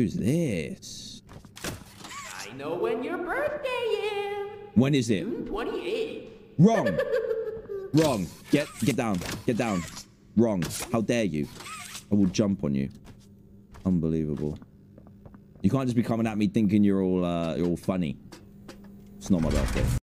Who's this? I know when your birthday is. When is it? June 28th. Wrong. Wrong. Get get down. Get down. Wrong. How dare you? I will jump on you. Unbelievable. You can't just be coming at me thinking you're all uh, you're all funny. It's not my birthday.